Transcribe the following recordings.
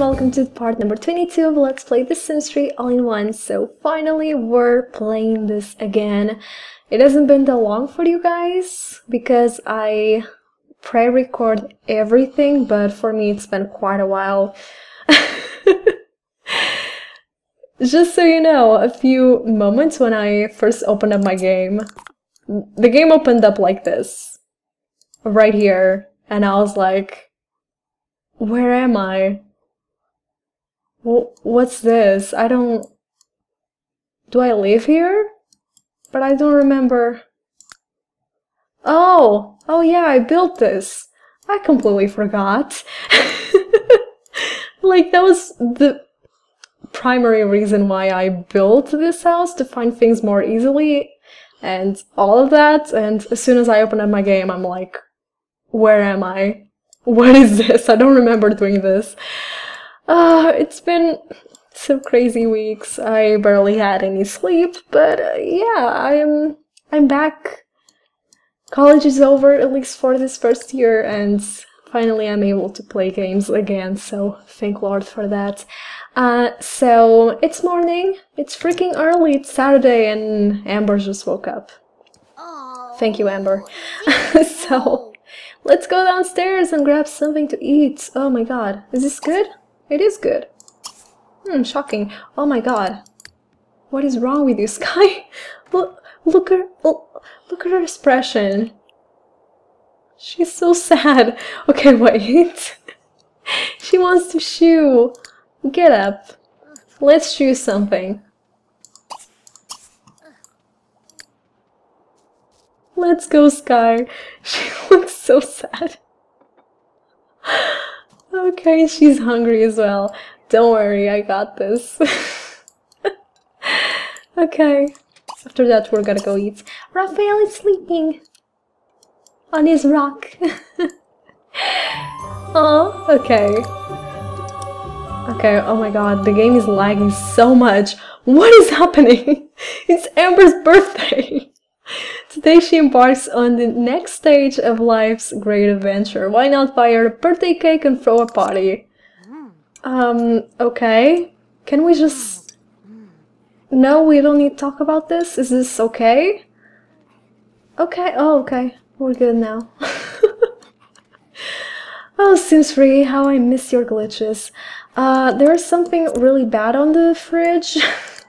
welcome to part number 22 of Let's Play The Sims 3 All-in-One. So finally we're playing this again. It hasn't been that long for you guys because I pre-record everything, but for me it's been quite a while. Just so you know, a few moments when I first opened up my game, the game opened up like this, right here, and I was like, where am I? What's this? I don't... Do I live here? But I don't remember... Oh! Oh yeah, I built this! I completely forgot. like, that was the primary reason why I built this house, to find things more easily, and all of that, and as soon as I open up my game, I'm like, where am I? What is this? I don't remember doing this. Uh, it's been some crazy weeks. I barely had any sleep, but uh, yeah, I'm I'm back. College is over, at least for this first year, and finally I'm able to play games again, so thank Lord for that. Uh, so, it's morning, it's freaking early, it's Saturday, and Amber just woke up. Thank you, Amber. so, Let's go downstairs and grab something to eat. Oh my god. Is this good? It is good. Hmm, shocking. Oh my god. What is wrong with you, Sky? Look, look at, look at her expression. She's so sad. Okay, wait. she wants to shoo. Get up. Let's shoo something. Let's go, Sky. She looks so sad. Okay, she's hungry as well. Don't worry, I got this. okay. After that, we're gonna go eat. Raphael is sleeping on his rock. oh, okay. Okay, oh my god, the game is lagging so much. What is happening? It's Amber's birthday. Today she embarks on the next stage of life's great adventure. Why not buy her a birthday cake and throw a party? Um, okay. Can we just... No, we don't need to talk about this? Is this okay? Okay, oh, okay. We're good now. oh, Sims 3, how I miss your glitches. Uh, there's something really bad on the fridge.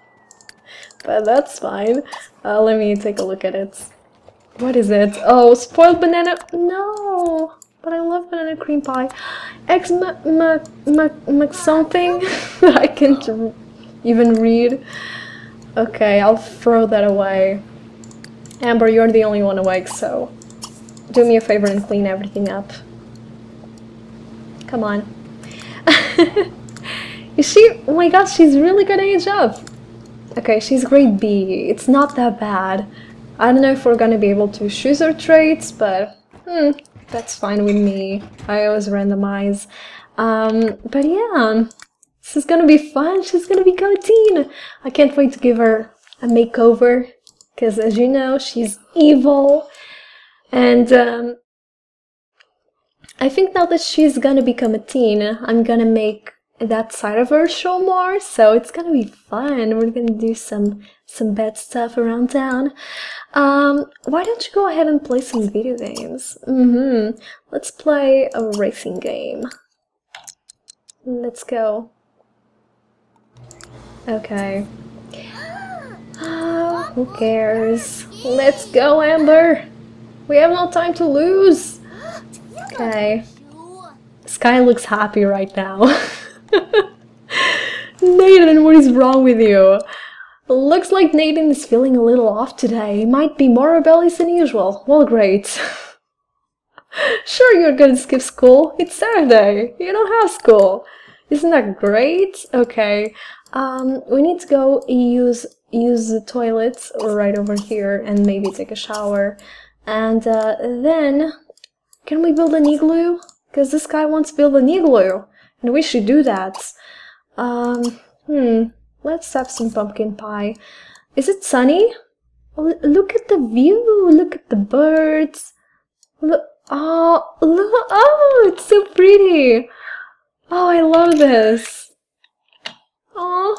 but that's fine. Uh, let me take a look at it. What is it? Oh, spoiled banana. No, but I love banana cream pie. X Mac something I can't even read. Okay, I'll throw that away. Amber, you're the only one awake, so do me a favor and clean everything up. Come on. Is she? Oh my gosh, she's really good at her job. Okay, she's grade B. It's not that bad. I don't know if we're gonna be able to choose her traits, but hmm, that's fine with me. I always randomize. Um, but yeah, this is gonna be fun. She's gonna be teen. I can't wait to give her a makeover, because as you know, she's evil. And um, I think now that she's gonna become a teen, I'm gonna make that side of her show more so it's gonna be fun. We're gonna do some some bad stuff around town. Um why don't you go ahead and play some video games? Mm-hmm. Let's play a racing game. Let's go. Okay. Uh, who cares? Let's go amber. We have no time to lose. Okay. Sky looks happy right now Nathan, what is wrong with you? Looks like Nathan is feeling a little off today. He might be more rebellious than usual. Well, great. sure, you're gonna skip school. It's Saturday. You don't have school. Isn't that great? Okay. Um, we need to go use use the toilets right over here and maybe take a shower. And uh, then, can we build an igloo? Because this guy wants to build an igloo. And we should do that. Um, hmm, let's have some pumpkin pie. Is it sunny? Oh, look at the view, look at the birds. Look, oh, look, oh, it's so pretty. Oh, I love this. Oh.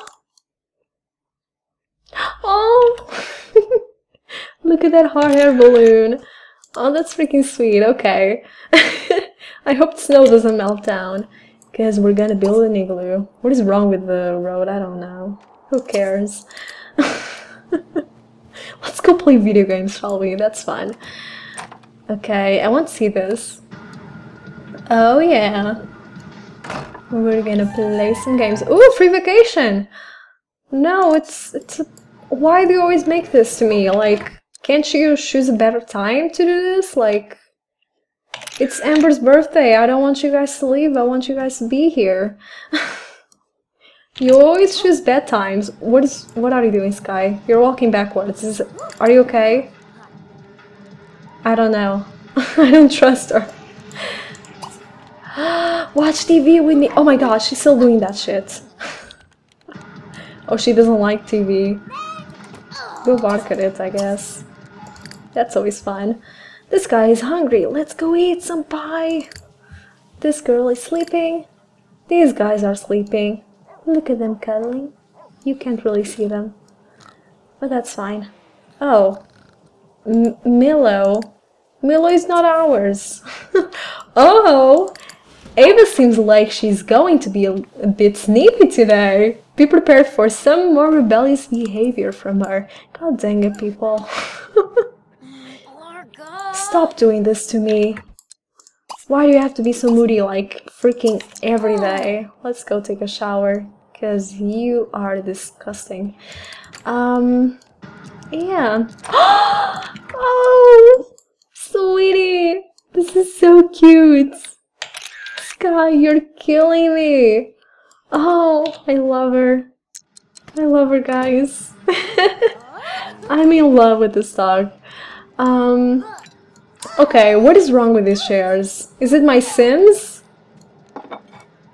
Oh. Look at that hot air balloon. Oh, that's freaking sweet. Okay. I hope the snow doesn't melt down. Because we're gonna build an igloo. What is wrong with the road? I don't know. Who cares? Let's go play video games, shall we? That's fun. Okay, I want to see this. Oh yeah. We're gonna play some games. Ooh, free vacation! No, it's it's a, why do you always make this to me? Like, can't you choose a better time to do this? Like, it's Amber's birthday. I don't want you guys to leave. I want you guys to be here. you always choose bad times. What is what are you doing, Sky? You're walking backwards. Is are you okay? I don't know. I don't trust her. Watch TV with me. Oh my god, she's still doing that shit. oh, she doesn't like TV. Go bark at it, I guess. That's always fun. This guy is hungry. Let's go eat some pie. This girl is sleeping. These guys are sleeping. Look at them cuddling. You can't really see them. But that's fine. Oh. M Milo. Milo is not ours. oh! Ava seems like she's going to be a, a, bit sneaky today. Be prepared for some more rebellious behavior from her. God dang it, people. Stop doing this to me. Why do you have to be so moody like freaking every day? Let's go take a shower, because you are disgusting. Um, yeah. oh, sweetie, this is so cute. Sky, you're killing me. Oh, I love her. I love her, guys. I'm in love with this dog. Um, okay, what is wrong with these shares? Is it my Sims?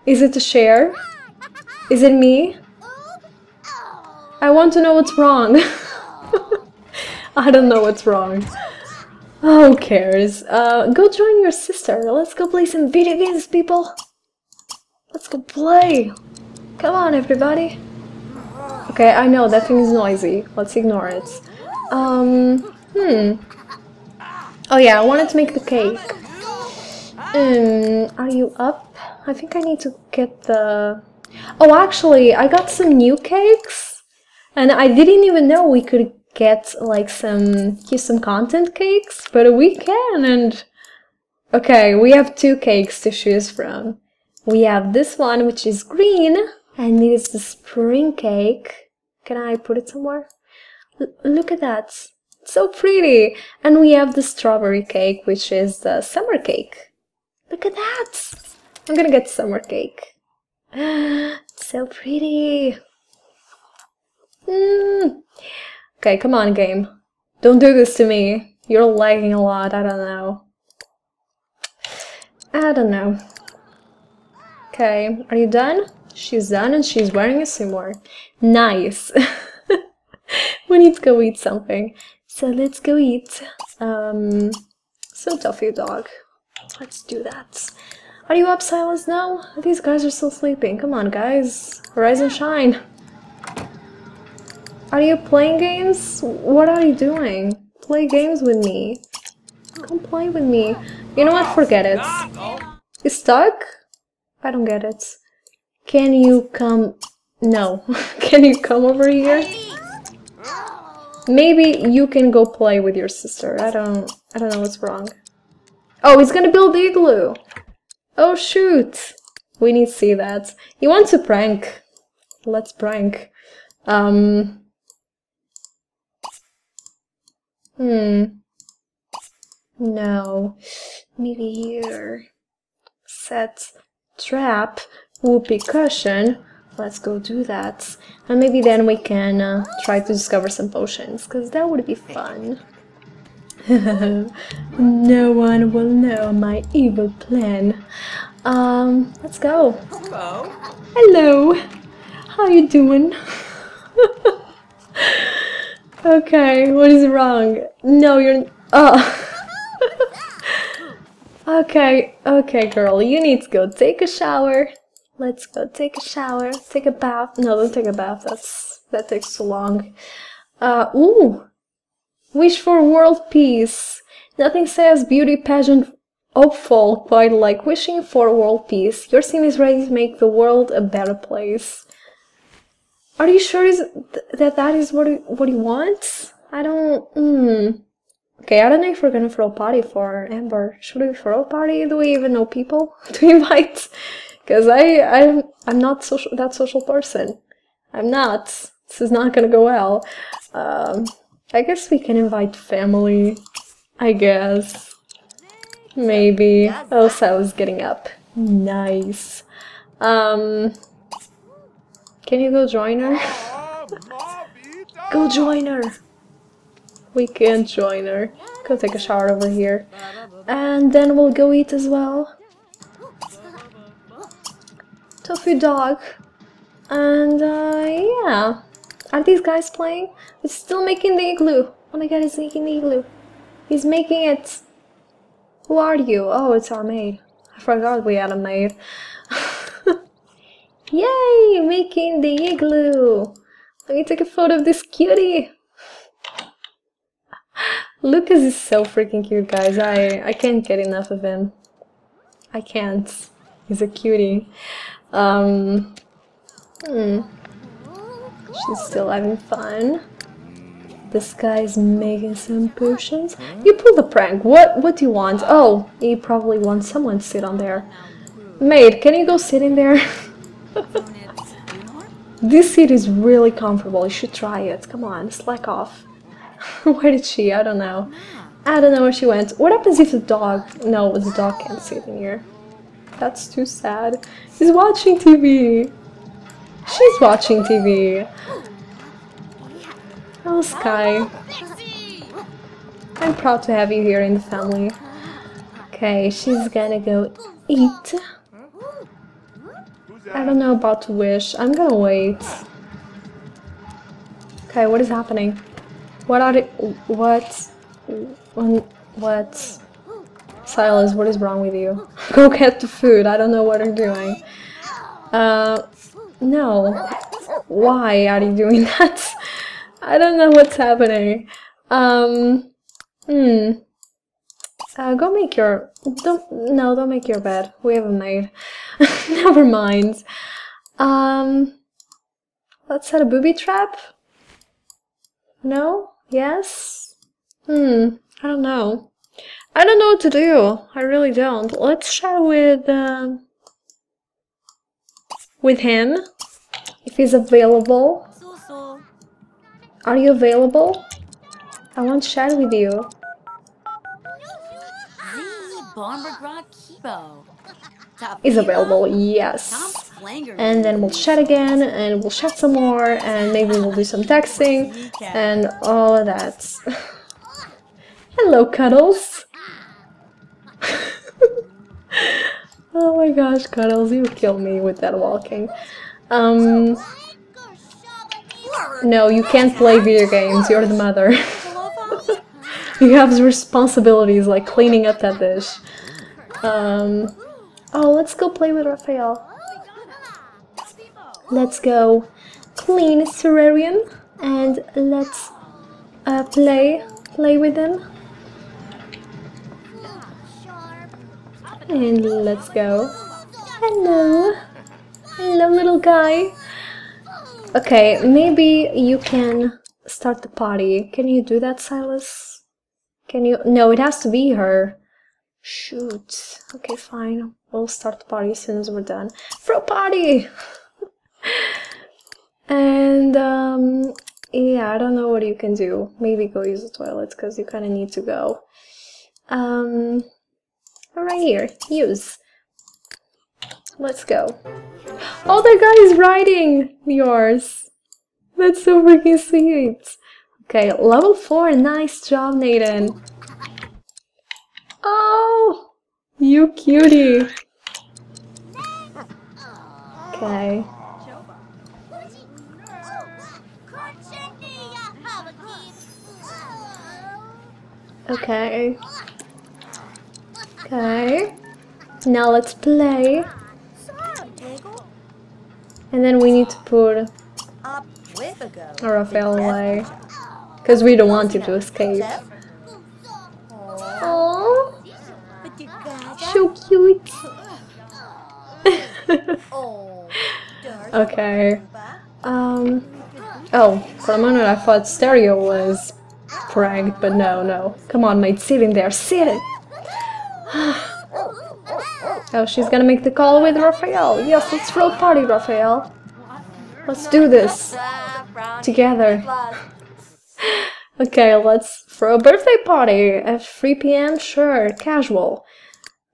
Is it a share? Is it me? I want to know what's wrong. I don't know what's wrong. Who cares? Uh, go join your sister. Let's go play some video games, people. Let's go play. Come on, everybody. Okay, I know that thing is noisy. Let's ignore it. Um, hmm. Oh yeah, I wanted to make the cake. Um, are you up? I think I need to get the... Oh, actually, I got some new cakes. And I didn't even know we could get like some custom content cakes, but we can and okay, we have two cakes to choose from. We have this one which is green and it is the spring cake. Can I put it somewhere? L look at that. So pretty. And we have the strawberry cake which is the summer cake. Look at that. I'm gonna get summer cake. so pretty. Mm. Okay, come on, game. Don't do this to me. You're lagging a lot, I don't know. I don't know. Okay, are you done? She's done and she's wearing a swimwear. Nice! we need to go eat something. So let's go eat um, some tofu dog. Let's do that. Are you up, Silas? No? These guys are still sleeping. Come on, guys. Rise and shine. Are you playing games? What are you doing? Play games with me. Come play with me. You know what? Forget it. You stuck? I don't get it. Can you come... No. can you come over here? Maybe you can go play with your sister. I don't... I don't know what's wrong. Oh, he's gonna build the igloo! Oh, shoot! We need to see that. He wants to prank. Let's prank. Um... Hmm. No. Maybe here. Set trap, whoopee cushion. Let's go do that. And maybe then we can uh, try to discover some potions, because that would be fun. no one will know my evil plan. Um, let's go. Hello. Hello. How you doing? Okay, what is wrong? No, you're... Oh. okay, okay, girl, you need to go take a shower. Let's go take a shower, take a bath. No, don't take a bath. That's that takes too long. Uh, ooh, wish for world peace. Nothing says beauty pageant hopeful quite like wishing for world peace. Your sim is ready to make the world a better place. Are you sure is th that that is what he, what he wants? I don't. Hmm. Okay, I don't know if we're gonna throw a party for Amber. Should we throw a party? Do we even know people to invite? Because I I'm I'm not social that social person. I'm not. This is not gonna go well. Um, I guess we can invite family. I guess. Maybe. Oh, Sal's getting up. Nice. Um. Can you go join her? go join her! We can't join her. Go take a shower over here. And then we'll go eat as well. Tofu dog. And uh, yeah. Are these guys playing? He's still making the igloo. Oh my god, he's making the igloo. He's making it. Who are you? Oh, it's our maid. I forgot we had a maid. Yay! Making the igloo! Let me take a photo of this cutie! Lucas is so freaking cute, guys. I, I can't get enough of him. I can't. He's a cutie. Um, hmm. She's still having fun. This guy's making some potions. You pulled a prank. What what do you want? Oh, he probably wants someone to sit on there. Maid, can you go sit in there? this seat is really comfortable. You should try it. Come on, slack off. where did she? I don't know. I don't know where she went. What happens if the dog... No, the dog can't sit in here. That's too sad. He's watching TV. She's watching TV. Oh, Sky. I'm proud to have you here in the family. Okay, she's gonna go eat. I don't know about to wish. I'm gonna wait. Okay, what is happening? What are it? What? What? Silas, what is wrong with you? Go get the food. I don't know what I'm doing. Uh, no. Why are you doing that? I don't know what's happening. Um, hmm. Uh, go make your... Don't, no, don't make your bed. We have a maid. Never mind. Um, let's set a booby trap? No? Yes? Hmm, I don't know. I don't know what to do. I really don't. Let's chat with, um, with him. If he's available. Are you available? I want to chat with you. Is available, yes. And then we'll chat again, and we'll chat some more, and maybe we'll do some texting, and all of that. Hello, Cuddles! oh my gosh, Cuddles, you kill me with that walking. Um... No, you can't play video games, you're the mother. you have responsibilities like cleaning up that dish. Um, oh, let's go play with Raphael. Let's go clean Terrarium and let's uh, play play with him. And let's go. Hello. Hello, little guy. Okay, maybe you can start the party. Can you do that, Silas? Can you? No, it has to be her. Shoot. Okay, fine. We'll start the party as soon as we're done. Throw party! and, um, yeah, I don't know what you can do. Maybe go use the toilet, because you kind of need to go. Um, right here. Use. Let's go. Oh, that guy is riding yours. That's so freaking sweet. Okay, level 4. Nice job, Nathan. Oh, you cutie. Okay. Okay. Okay. Now let's play. And then we need to put. Raphael away. Because we don't want him to escape. Oh, you so cute. Okay. Um. Oh, for a moment I thought Stereo was pranked, but no, no. Come on, mate, sit in there, sit! oh, she's gonna make the call with Raphael. Yes, let's throw a party, Raphael. Let's do this together. Okay, let's throw a birthday party at 3 p.m. Sure, casual.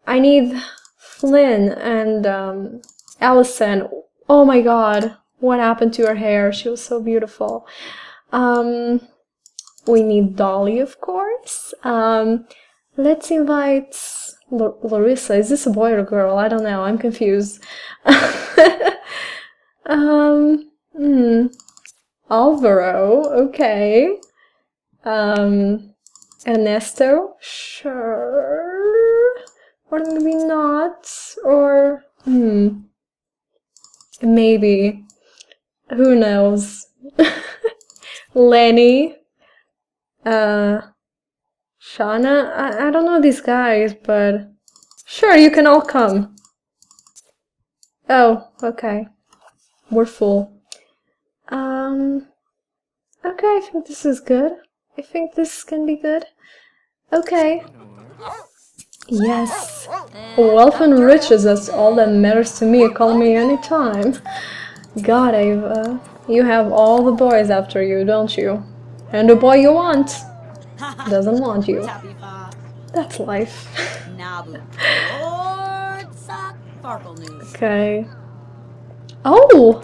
I need Flynn and um, Allison. Oh my god, what happened to her hair? She was so beautiful. Um, we need Dolly, of course. Um, let's invite L- Larissa. Is this a boy or girl? I don't know. I'm confused. um, hmm. Alvaro, okay. Um, Ernesto, sure. Or maybe not. Or, hmm. Maybe. Who knows? Lenny. Uh, Shauna. I, I don't know these guys, but sure, you can all come. Oh, okay. We're full. Um, okay, I think this is good. I think this can be good. Okay. Yes. Wealth and riches, that's all that matters to me. Call me anytime. God, Ava. You have all the boys after you, don't you? And the boy you want doesn't want you. That's life. Nabu. Lord Sock Farkle News. Okay. Oh!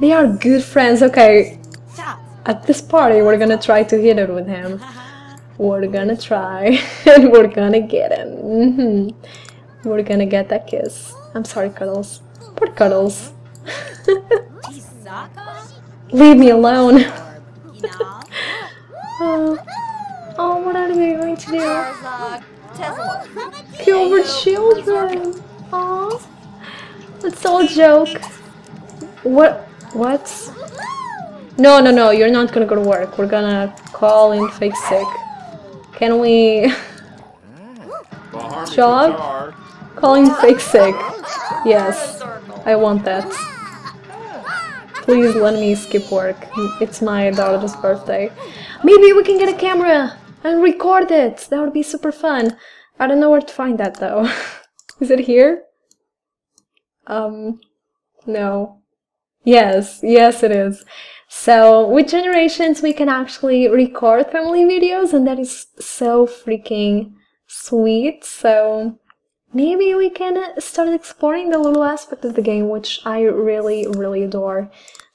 They are good friends. Okay, at this party, we're gonna try to hit it with him. We're gonna try, and we're gonna get him. hmm We're gonna get that kiss. I'm sorry, Cuddles. Poor Cuddles. Leave me alone. Inal. Oh, oh, what are we going to do? Arzak. Tesla. Kill the children. Aw. It's all a joke. What? What? No, no, no, you're not gonna go to work. We're gonna call in fake sick. Can we Job? call in fake sick? Yes, I want that. Please let me skip work. It's my daughter's birthday. Maybe we can get a camera and record it. That would be super fun. I don't know where to find that though. Is it here? Um, no. Yes, yes it is. So with Generations we can actually record family videos and that is so freaking sweet. So maybe we can start exploring the little aspect of the game which I really, really adore.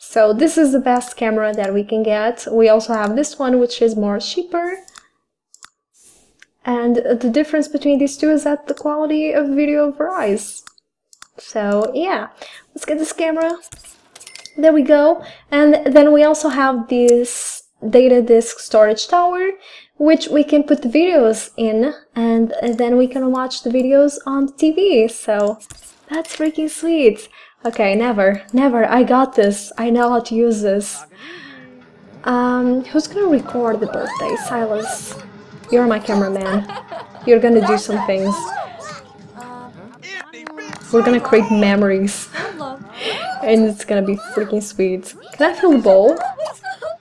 So this is the best camera that we can get. We also have this one which is more cheaper. And the difference between these two is that the quality of video varies. So yeah, let's get this camera. There we go. And then we also have this data disk storage tower, which we can put the videos in and then we can watch the videos on the TV. So that's freaking sweet. Okay, never, never. I got this. I know how to use this. Um, who's gonna record the birthday? Silas. You're my cameraman. You're gonna do some things. We're gonna create memories. and it's gonna be freaking sweet. Can I fill the bowl?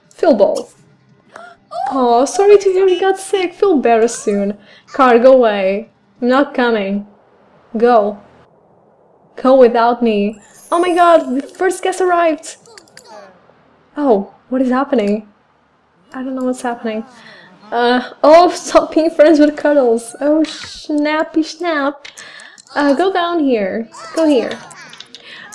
Fill bowl. Oh, sorry to hear you got sick. Feel better soon. Car, go away. I'm not coming. Go. Go without me. Oh my god, the first guest arrived. Oh, what is happening? I don't know what's happening. Uh, oh, stop being friends with Cuddles. Oh, snappy snap. Uh, go down here. Go here.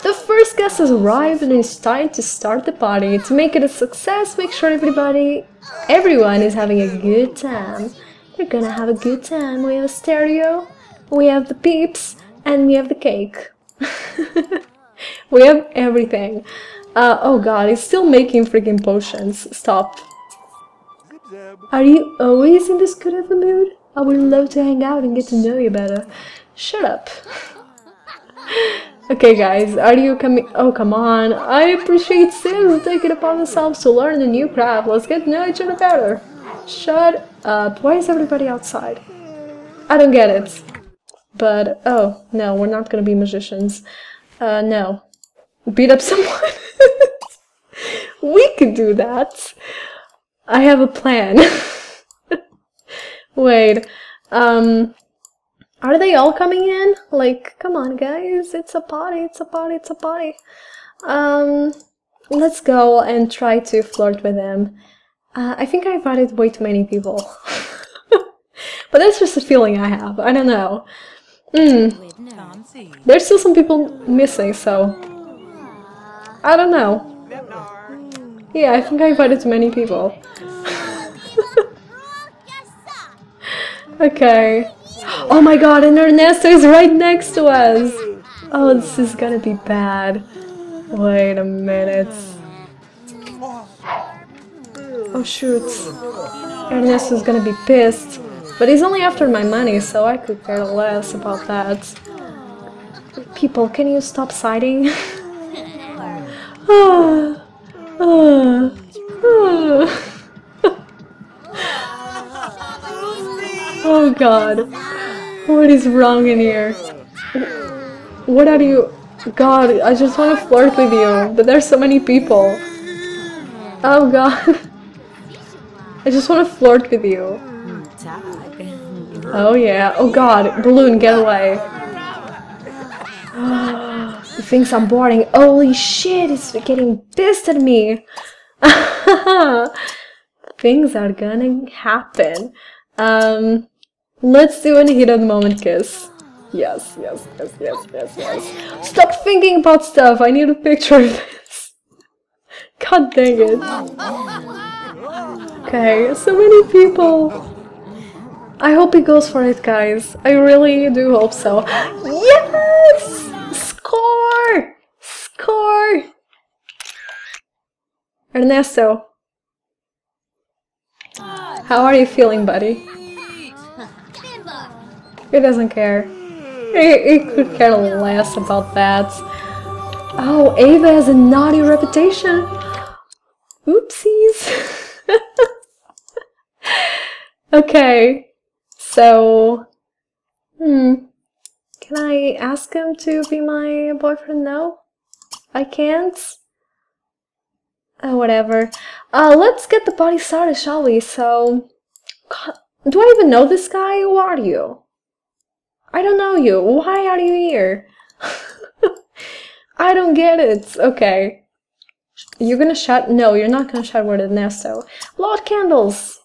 The first guest has arrived and it's time to start the party. To make it a success, make sure everybody, everyone is having a good time. You're gonna have a good time. We have a stereo, we have the peeps, and we have the cake. we have everything. Uh, oh god, he's still making freaking potions. Stop. Are you always in this good of a mood? I would love to hang out and get to know you better. Shut up. Okay, guys, are you coming? Oh, come on. I appreciate Sims taking upon themselves to learn a new craft. Let's get to know each other better. Shut up. Why is everybody outside? I don't get it. But, oh, no, we're not gonna be magicians. Uh, no. Beat up someone? we could do that. I have a plan. Wait, um, are they all coming in? Like, come on, guys, it's a party, it's a party, it's a party. Um, let's go and try to flirt with them. Uh, I think I invited way too many people. but that's just a feeling I have. I don't know. Hmm. There's still some people missing, so... I don't know. Yeah, I think I invited too many people. okay. Oh my god, and Ernesto is right next to us! Oh, this is gonna be bad. Wait a minute. Oh shoot. Ernesto's gonna be pissed. But he's only after my money, so I could care less about that. People, can you stop siding? ah, ah, oh god. What is wrong in here? What are you... God, I just want to flirt with you, but there's so many people. Oh god. I just want to flirt with you. Oh yeah. Oh god, balloon, get away. he thinks I'm boring. Holy shit, he's getting pissed at me. Things are gonna happen. Um, Let's do a heat of the moment kiss. Yes, yes, yes, yes, yes, yes. Stop thinking about stuff. I need a picture of this. God dang it. Okay, so many people. I hope he goes for it, guys. I really do hope so. Yes! Score! Score! Ernesto. How are you feeling, buddy? He doesn't care. He, he could care less about that. Oh, Ava has a naughty reputation. Oopsies. okay, so... Hmm. Can I ask him to be my boyfriend now? I can't? Oh, whatever. Uh, let's get the party started, shall we? So... Do I even know this guy? Who are you? I don't know you. Why are you here? I don't get it. Okay. You're gonna shut? No, you're not gonna shut word Ernesto. Lord Candles!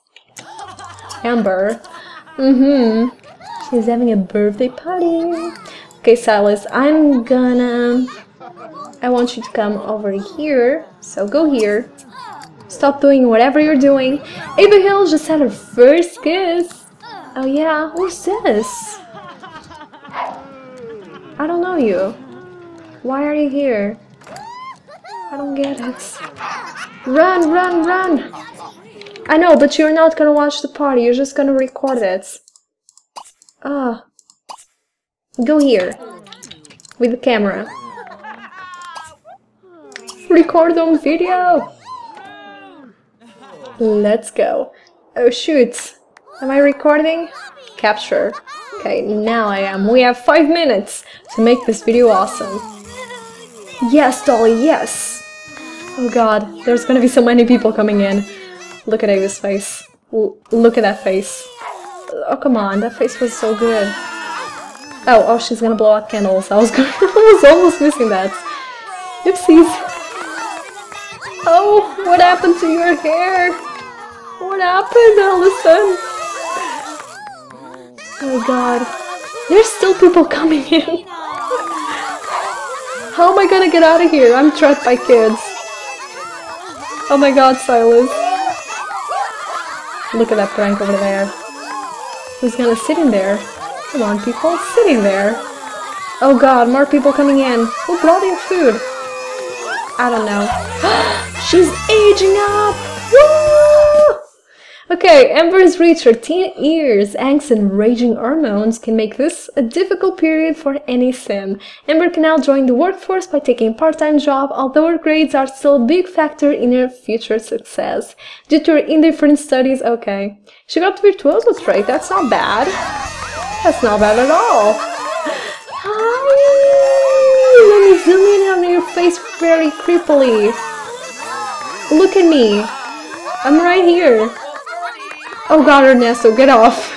Amber. Mm-hmm. She's having a birthday party. Okay, Silas, I'm gonna... I want you to come over here. So go here. Stop doing whatever you're doing. Hill just had her first kiss. Oh yeah, who's this? I don't know you. Why are you here? I don't get it. Run, run, run! I know, but you're not gonna watch the party, you're just gonna record it. Ah. Go here. With the camera. Record on video! Let's go. Oh shoot. Am I recording? Capture. Okay, now I am. We have five minutes to make this video awesome. Yes, Dolly, yes! Oh god, there's gonna be so many people coming in. Look at Ava's face. L look at that face. Oh, come on, that face was so good. Oh, oh, she's gonna blow out candles. I was, I was almost missing that. Oopsies. Oh, what happened to your hair? What happened, Allison? Oh god. There's still people coming in. How am I gonna get out of here? I'm trapped by kids. Oh my god, Silas. Look at that prank over there. Who's gonna sit in there? Come on, people, sitting there. Oh god, more people coming in. Who brought in food? I don't know. She's aging up! Woo! Okay, Amber's reached her teen years. Angst and raging hormones can make this a difficult period for any sim. Amber can now join the workforce by taking part-time job, although her grades are still a big factor in her future success. Due to her indifferent studies, okay. She got virtuoso trait, that's not bad. That's not bad at all. Hi! Let me zoom in on your face very creepily. Look at me. I'm right here. Oh god, Ernesto, get off.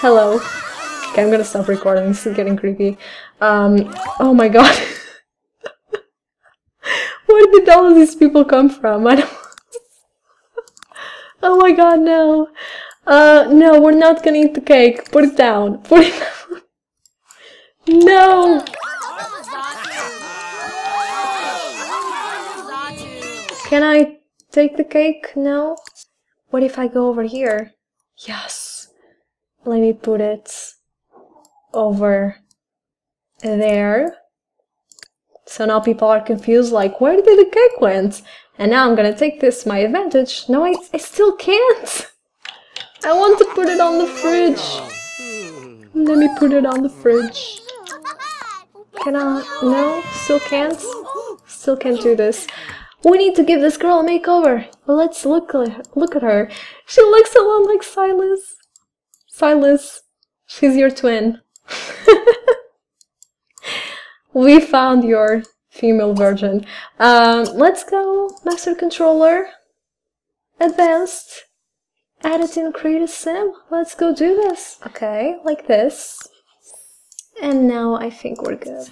Hello. Okay, I'm gonna stop recording. This is getting creepy. Um, oh my god. Where did all of these people come from? I don't... oh my god, no. Uh, no, we're not gonna eat the cake. Put it down. Put it down. no! Can I take the cake? No? What if I go over here? Yes. Let me put it over there. So now people are confused, like, where did the cake went? And now I'm gonna take this my advantage. No, I, I still can't. I want to put it on the fridge. Let me put it on the fridge. Can I? No? Still can't? Still can't do this. We need to give this girl a makeover. Well, let's look look at her. She looks a lot like Silas. Silas, she's your twin. we found your female version. Um, let's go, Master Controller. Advanced. Edit and create a sim. Let's go do this. Okay, like this. And now I think we're good.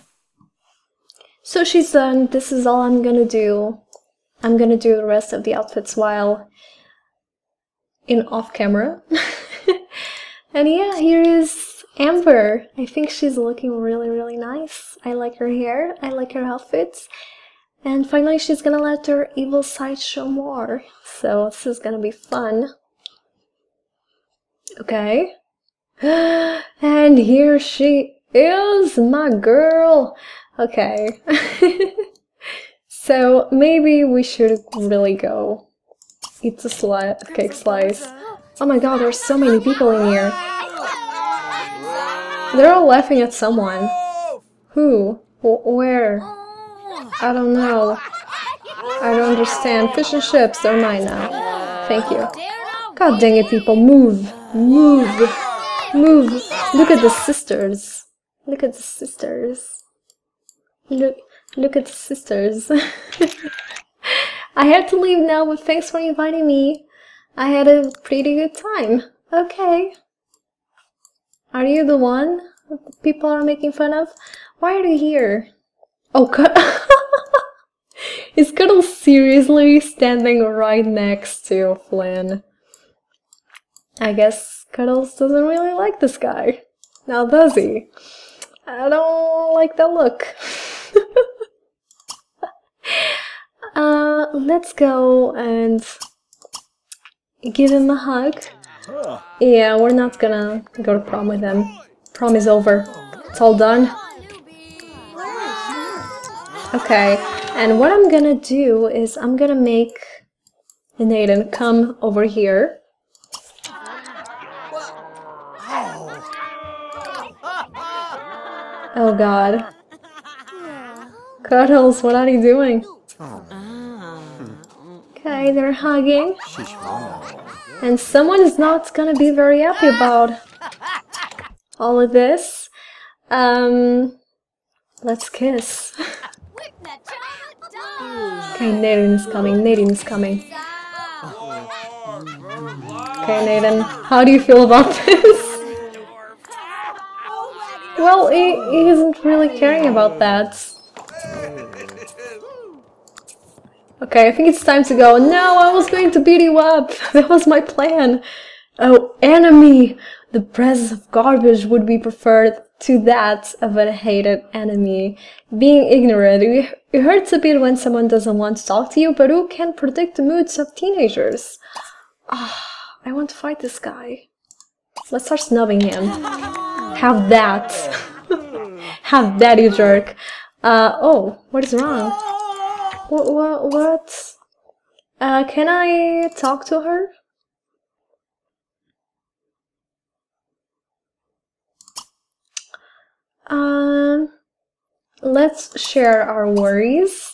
So she's done. This is all I'm gonna do. I'm gonna do the rest of the outfits while in off camera. and yeah, here is Amber. I think she's looking really, really nice. I like her hair. I like her outfits. And finally, she's gonna let her evil side show more. So this is gonna be fun. Okay. And here she is, my girl. Okay. So maybe we should really go eat the sli cake slice. Oh my god, there's so many people in here. They're all laughing at someone. Who? Where? I don't know. I don't understand. Fish and chips, they're mine now. Thank you. God dang it, people. Move. Move. Move. Look at the sisters. Look at the sisters. Look. Look at the sisters. I have to leave now, but thanks for inviting me. I had a pretty good time. Okay. Are you the one people are making fun of? Why are you here? Oh, God. Is Cuddle seriously standing right next to Flynn? I guess Cuddles doesn't really like this guy. Now does he? I don't like that look. uh, let's go and give him a hug. Yeah, we're not gonna go to prom with him. Prom is over. It's all done. Okay, and what I'm gonna do is I'm gonna make Nathan come over here. Oh god. Cuddles, what are you doing? Okay, they're hugging. And someone is not gonna be very happy about all of this. Um, let's kiss. okay, Nathan is coming, Nathan is coming. Okay, Nathan, how do you feel about this? well, he, he isn't really caring about that. Okay, I think it's time to go. No, I was going to beat you up. that was my plan. Oh, enemy! The presence of garbage would be preferred to that of a hated enemy. Being ignorant, it hurts a bit when someone doesn't want to talk to you, but who can predict the moods of teenagers? Ah, I want to fight this guy. Let's start snubbing him. Have that. Have that, you jerk. Uh, oh, what is wrong? What, what, what? Uh, can I talk to her? Um, let's share our worries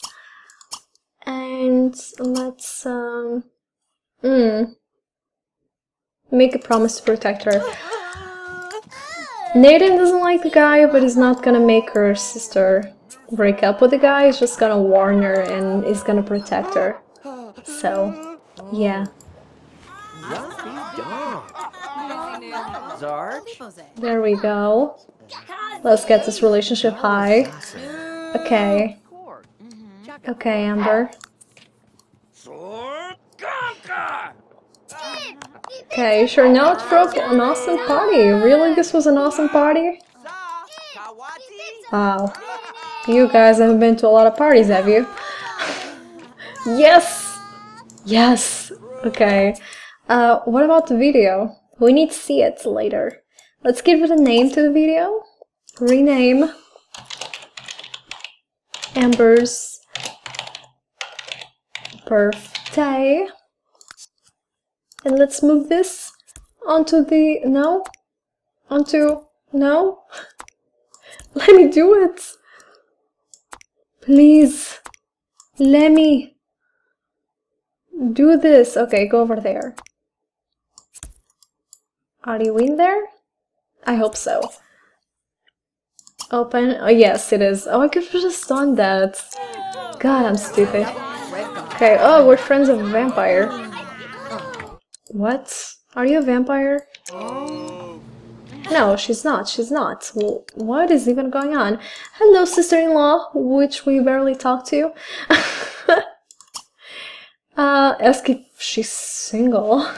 and let's um, mm, make a promise to protect her. Nathan doesn't like the guy, but he's not gonna make her sister break up with the guy. He's just gonna warn her and he's gonna protect her. So, yeah. There we go. Let's get this relationship high. Okay. Okay, Amber. Okay, sure it throw an awesome party. Really, this was an awesome party? Wow. You guys haven't been to a lot of parties, have you? yes! Yes! Okay. Uh, what about the video? We need to see it later. Let's give it a name to the video. Rename Amber's birthday. And let's move this onto the, no? Onto, no? Let me do it. Please. Let me do this. Okay, go over there. Are you in there? I hope so. Open. Oh, yes, it is. Oh, I could have just done that. God, I'm stupid. Okay, oh, we're friends of a vampire. What? Are you a vampire? No, she's not. She's not. What is even going on? Hello, sister-in-law, which we barely talked to. uh, ask if she's single.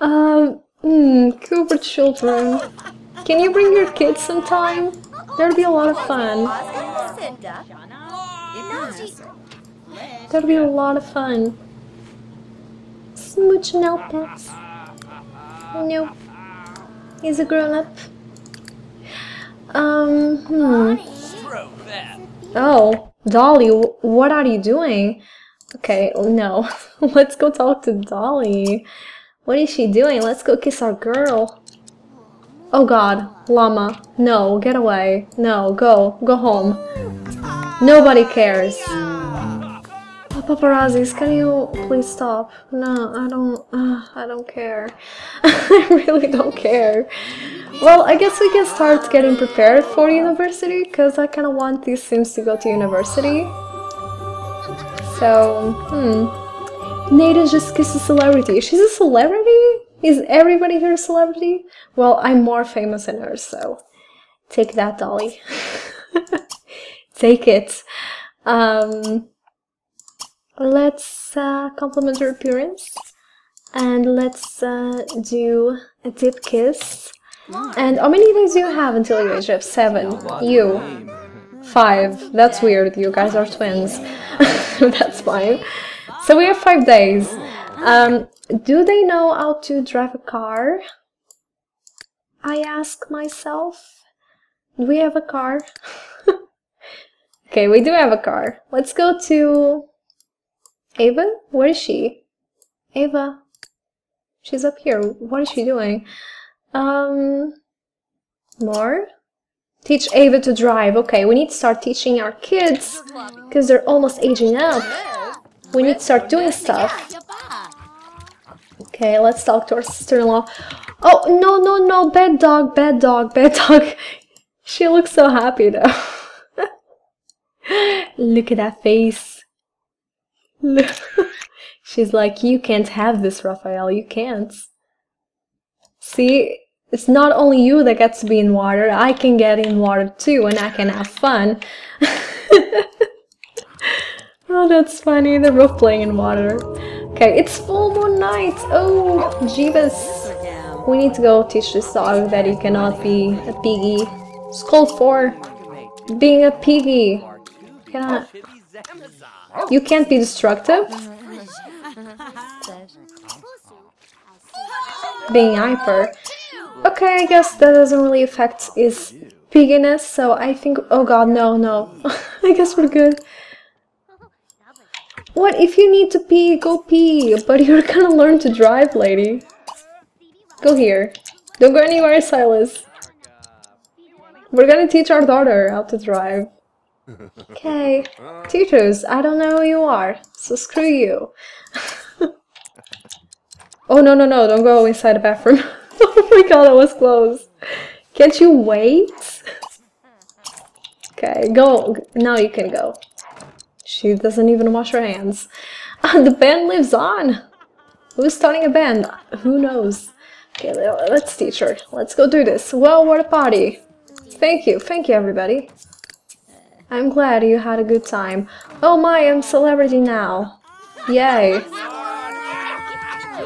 um, hmm, Cooper children. Can you bring your kids sometime? That'd be a lot of fun. That'd be a lot of fun. Smooch now, pets. No. He's a grown-up. Um, hmm. Oh, Dolly, what are you doing? Okay, no. Let's go talk to Dolly. What is she doing? Let's go kiss our girl. Oh god, llama. No, get away. No, go. Go home. Nobody cares. Paparazzis, can you please stop? No, I don't... Uh, I don't care. I really don't care. Well, I guess we can start getting prepared for university, because I kind of want these sims to go to university. So, hmm. Nada just kissed a celebrity. She's a celebrity? Is everybody here a celebrity? Well, I'm more famous than her, so take that, Dolly. take it. Um, let's uh, compliment her appearance. And let's uh, do a deep kiss. And how many days do you have until you age of seven? You. Five. That's weird. You guys are twins. That's fine. So we have five days. Um, do they know how to drive a car? I ask myself. Do we have a car? okay, we do have a car. Let's go to Ava. Where is she? Ava. She's up here. What is she doing? Um, more? Teach Ava to drive. Okay, we need to start teaching our kids because they're almost aging up. We need to start doing stuff. Okay, let's talk to our sister-in-law. Oh, no, no, no, bad dog, bad dog, bad dog. She looks so happy though. Look at that face. She's like, you can't have this, Raphael, you can't. See, it's not only you that gets to be in water, I can get in water too and I can have fun. oh, that's funny, they're both playing in water. Okay, it's full moon night. Oh, Jeebus. We need to go teach this dog that he cannot be a piggy. It's called for being a piggy. Cannot. You can't be destructive. Being hyper. Okay, I guess that doesn't really affect his pigginess, so I think... Oh god, no, no. I guess we're good. What if you need to pee? Go pee. But you're gonna learn to drive, lady. Go here. Don't go anywhere, Silas. We're gonna teach our daughter how to drive. Okay. Teachers, I don't know who you are, so screw you. oh, no, no, no, don't go inside the bathroom. oh my god, that was close. Can't you wait? Okay, go. Now you can go. She doesn't even wash her hands. the band lives on. Who's starting a band? Who knows? Okay, let's teach her. Let's go do this. Well, what a party. Thank you. Thank you, everybody. I'm glad you had a good time. Oh my, I'm celebrity now. Yay.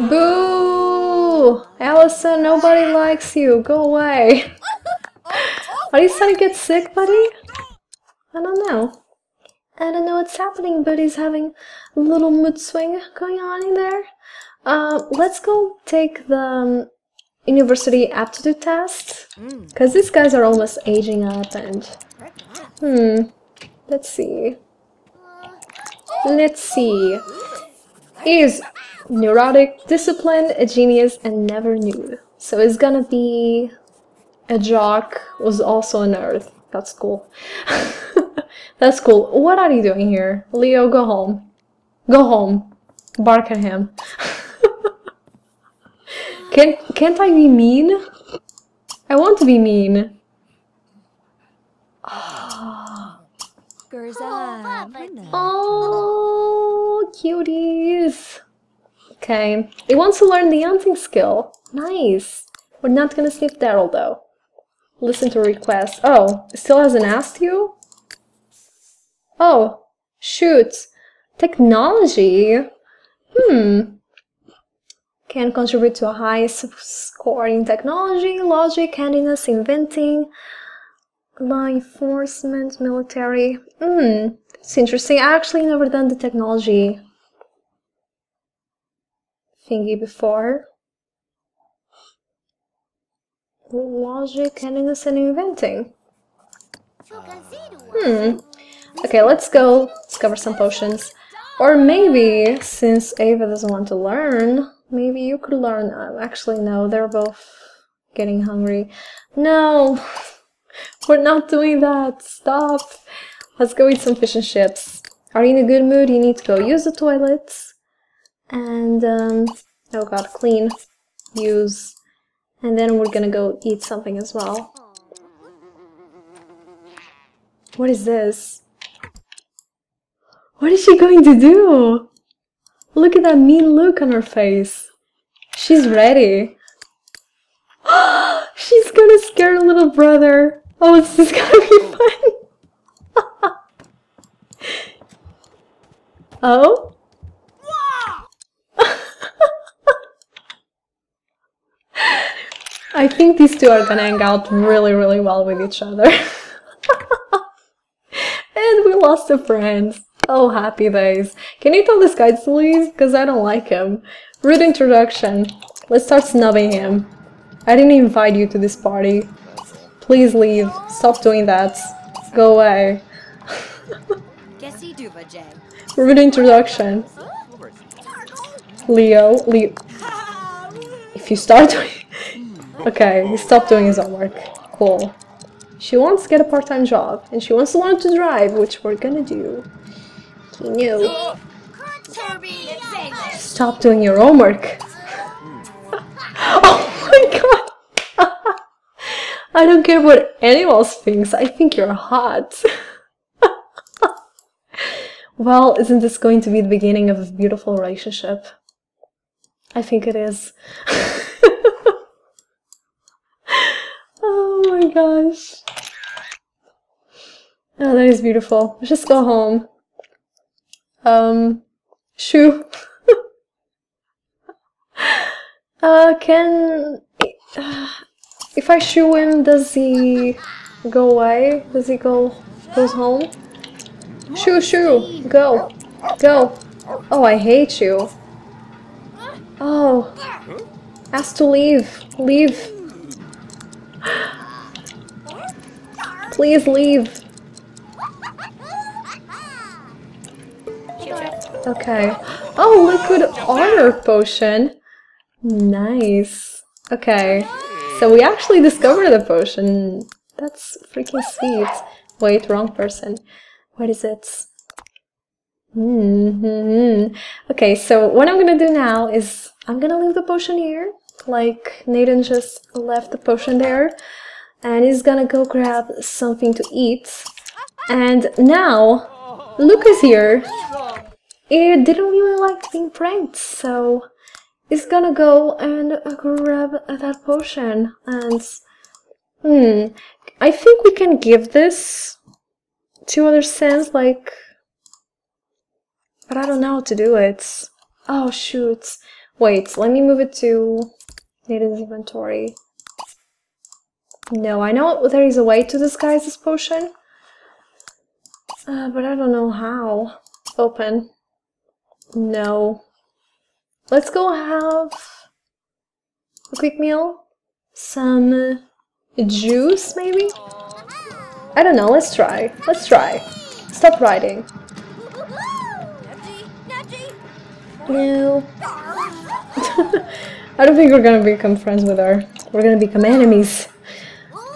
Boo! Allison, nobody likes you. Go away. Are you starting to get sick, buddy? I don't know. I don't know what's happening, but he's having a little mood swing going on in there. Uh, let's go take the um, university aptitude test. Because these guys are almost aging up and... Hmm. Let's see. Let's see. Is neurotic, disciplined, a genius, and never nude. So it's gonna be a jock, was also a nerd. That's cool. That's cool. What are you doing here? Leo, go home. Go home. Bark at him. Can, can't I be mean? I want to be mean. Oh, cuties. Okay. It wants to learn the hunting skill. Nice. We're not gonna sniff Daryl though. Listen to request. Oh, it still hasn't asked you? Oh, shoot. Technology? Hmm. Can contribute to a high score in technology, logic, handiness, inventing, law enforcement, military. Hmm, it's interesting. I actually never done the technology thingy before. Logic, and inventing. Hmm. Okay, let's go discover some potions. Or maybe, since Ava doesn't want to learn, maybe you could learn. Uh, actually, no, they're both getting hungry. No, we're not doing that. Stop. Let's go eat some fish and chips. Are you in a good mood? You need to go use the toilets. And, um, oh god, clean, use. And then we're gonna go eat something as well. What is this? What is she going to do? Look at that mean look on her face. She's ready. She's gonna scare her little brother. Oh, this is gonna be fun. oh? I think these two are gonna hang out really, really well with each other. and we lost a friend. Oh, happy days. Can you tell this guy to leave? Because I don't like him. Rude introduction. Let's start snubbing him. I didn't invite you to this party. Please leave. Stop doing that. Go away. Rude introduction. Leo, Leo. If you start doing... okay, he stopped doing his homework. Cool. She wants to get a part-time job, and she wants to learn to drive, which we're gonna do. No. Stop doing your homework. oh. I don't care what anyone else thinks. I think you're hot. well, isn't this going to be the beginning of a beautiful relationship? I think it is. oh my gosh. Oh, that is beautiful. Let's just go home. Um, shoe. uh, can... Uh, if I shoo him, does he go away? Does he go... goes home? Shoo, shoo! Go! Go! Oh, I hate you. Oh. Ask to leave. Leave. Please leave. Okay. Oh, liquid horror potion. Nice. Okay. So we actually discovered the potion. That's freaking sweet. Wait, wrong person. What is it? Mm -hmm. Okay, so what I'm gonna do now is I'm gonna leave the potion here. Like Nathan just left the potion there. And he's gonna go grab something to eat. And now Luke is here. He didn't really like being pranked, so he's gonna go and grab that potion. And hmm, I think we can give this to other Sims, like, but I don't know how to do it. Oh shoot! Wait, let me move it to Nathan's inventory. No, I know there is a way to disguise this potion. Uh, but I don't know how. Open. No. Let's go have a quick meal. Some juice, maybe? I don't know, let's try. Let's try. Stop riding. No. I don't think we're gonna become friends with her. We're gonna become enemies.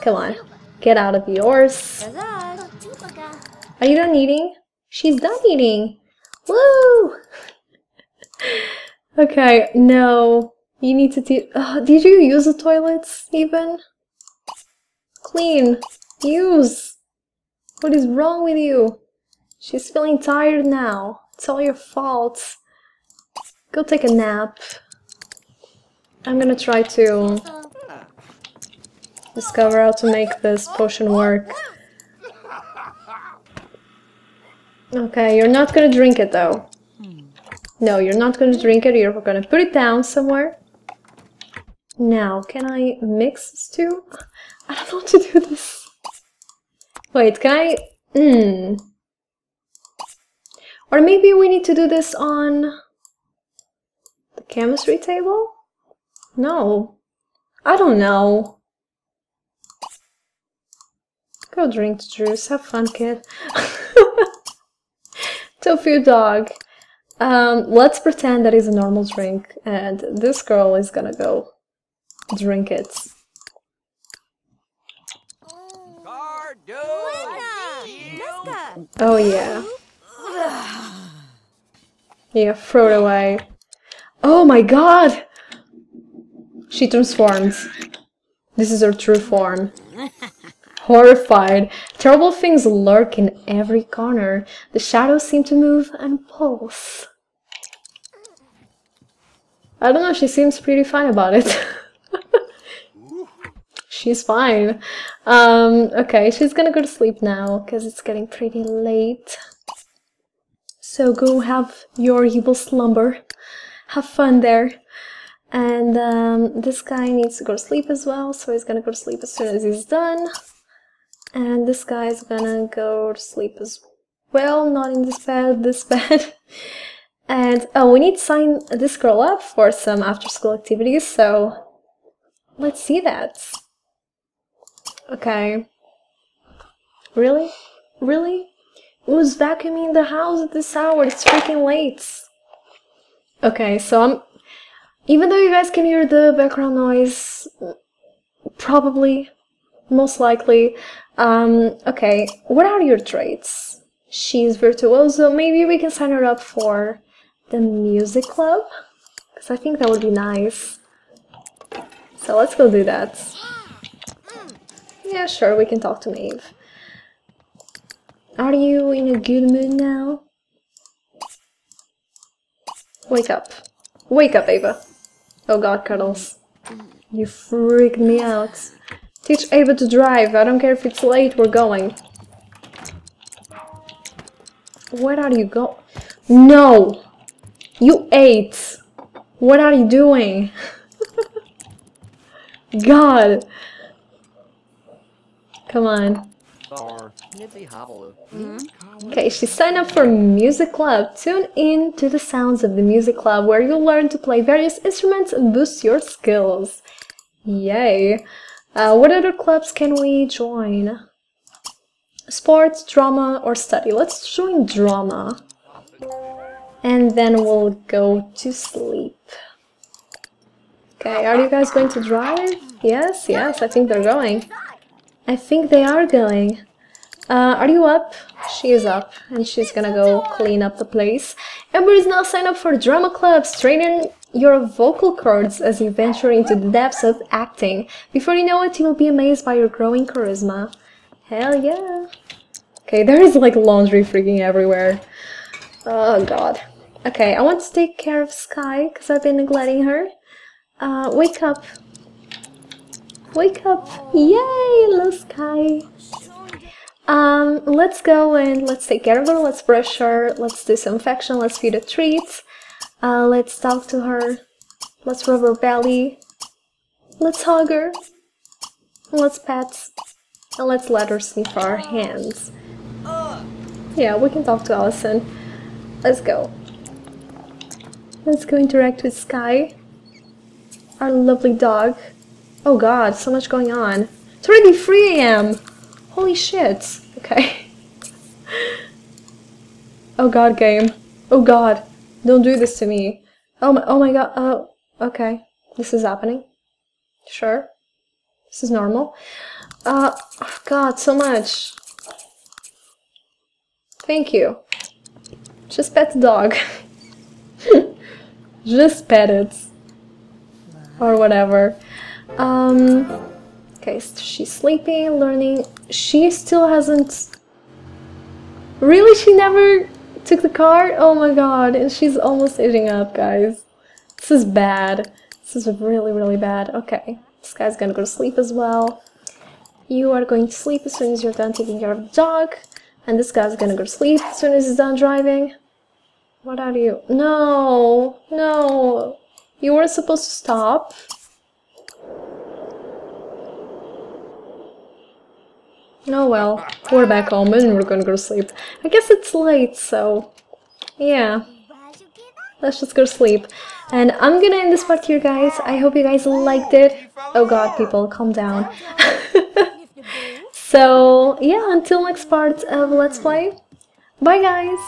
Come on. Get out of yours. Are you done eating? She's done eating. Woo! okay, no. You need to uh, Did you use the toilets even? Clean. Use. What is wrong with you? She's feeling tired now. It's all your fault. Go take a nap. I'm gonna try to discover how to make this potion work. Okay, you're not gonna drink it though. No, you're not gonna drink it, you're gonna put it down somewhere. Now, can I mix this too? I don't how to do this. Wait, can I... Hmm. Or maybe we need to do this on the chemistry table? No. I don't know. Go drink the juice. Have fun, kid. Tofu dog. Um, let's pretend that is a normal drink and this girl is gonna go drink it. Oh yeah. Yeah, throw it away. Oh my god! She transforms. This is her true form. Horrified, terrible things lurk in every corner. The shadows seem to move and pulse. I don't know, she seems pretty fine about it. she's fine. Um, okay, she's gonna go to sleep now, because it's getting pretty late. So go have your evil slumber. Have fun there. And um, this guy needs to go to sleep as well, so he's gonna go to sleep as soon as he's done. And this guy's gonna go to sleep as well, not in this bed, this bed. And oh, we need to sign this girl up for some after-school activities, so let's see that. Okay. Really? Really? Who's vacuuming the house at this hour? It's freaking late. Okay, so I'm... Even though you guys can hear the background noise, probably, most likely, um, okay, what are your traits? She's virtuoso, maybe we can sign her up for the music club? Because I think that would be nice. So let's go do that. Yeah, sure, we can talk to Maeve. Are you in a good mood now? Wake up. Wake up, Ava. Oh god, Cuddles. You freaked me out. Teach Ava to drive. I don't care if it's late, we're going. Where are you go? No! You ate! What are you doing? God! Come on. Okay, she signed up for Music Club. Tune in to the sounds of the Music Club where you'll learn to play various instruments and boost your skills. Yay! Uh, what other clubs can we join? Sports, drama, or study? Let's join drama. And then we'll go to sleep. Okay, are you guys going to drive? Yes, yes, I think they're going. I think they are going. Uh, are you up? She is up, and she's gonna go clean up the place. Amber is now signed up for drama club, straining your vocal cords as you venture into the depths of acting. Before you know it, you will be amazed by your growing charisma. Hell yeah. Okay, there is like laundry freaking everywhere. Oh god. Okay, I want to take care of Sky because I've been neglecting her. Uh, wake up. Wake up. Yay, little Sky. Um, let's go and let's take care of her. Let's brush her. Let's do some affection. Let's feed her treats. Uh, let's talk to her. Let's rub her belly. Let's hug her. Let's pet. And let's let her sniff our hands. Yeah, we can talk to Allison. Let's go. Let's go interact with Sky our lovely dog. Oh god, so much going on. It's already 3 a.m. Holy shit. Okay. oh god, game. Oh god. Don't do this to me. Oh my, oh my god. Oh, okay. This is happening. Sure. This is normal. Uh, oh god, so much. Thank you. Just pet the dog. Just pet it or whatever. Um, okay, she's sleeping, learning. She still hasn't. Really, she never took the card? Oh my god, and she's almost aging up, guys. This is bad. This is really, really bad. Okay, this guy's gonna go to sleep as well. You are going to sleep as soon as you're done taking care of the dog. And this guy's gonna go to sleep as soon as he's done driving. What are you? No, no. You were supposed to stop. Oh well, we're back home and we're gonna go to sleep. I guess it's late, so yeah. Let's just go to sleep. And I'm gonna end this part here, guys. I hope you guys liked it. Oh god, people, calm down. so, yeah, until next part of Let's Play. Bye, guys!